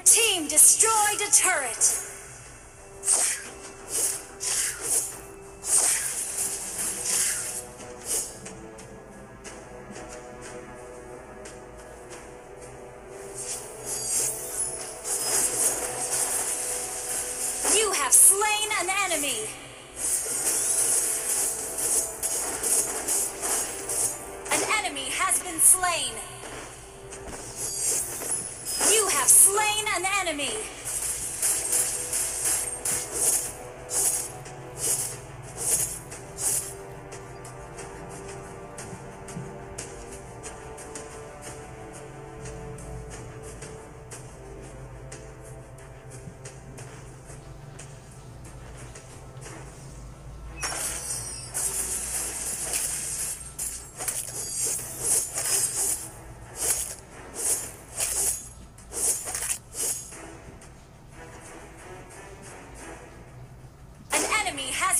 Your team destroyed a turret. You have slain an enemy. An enemy has been slain. Have slain an enemy.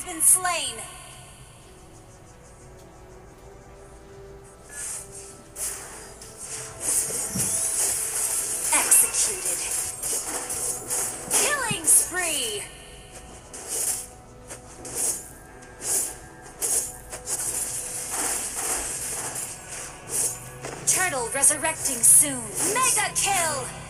Been slain. Executed. Killing spree. Turtle resurrecting soon. Mega kill.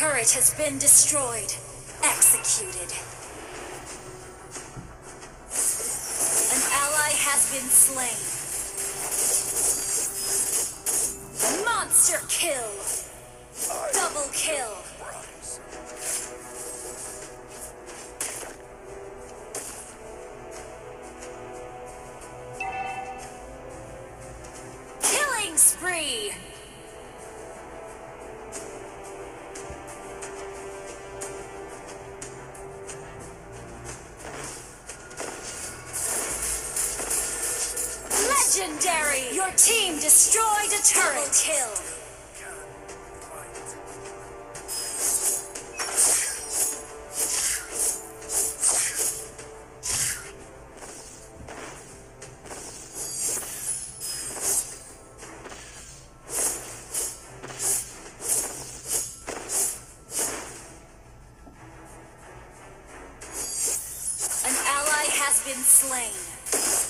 Turret has been destroyed. Executed. An ally has been slain. Monster kill. Double kill. Your team destroyed a turret. kill. An ally has been slain.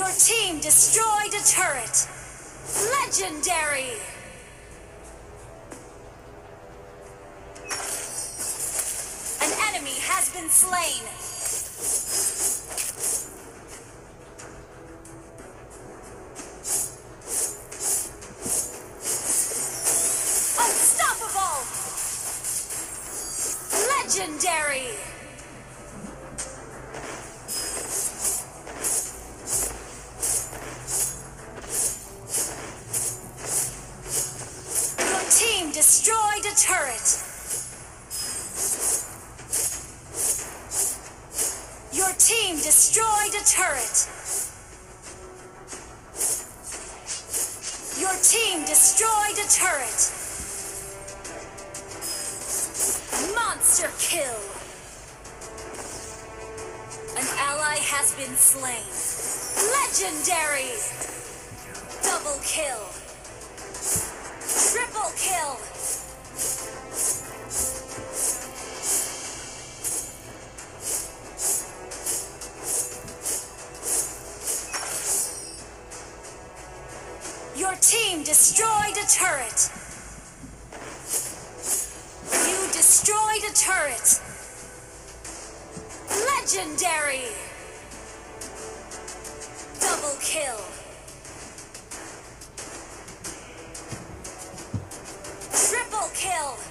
Your team destroyed a turret. Legendary. An enemy has been slain. Your team destroyed a turret. Your team destroyed a turret. Monster kill. An ally has been slain. Legendary. Double kill. Triple kill. Destroyed a turret. You destroyed a turret. Legendary! Double kill. Triple kill.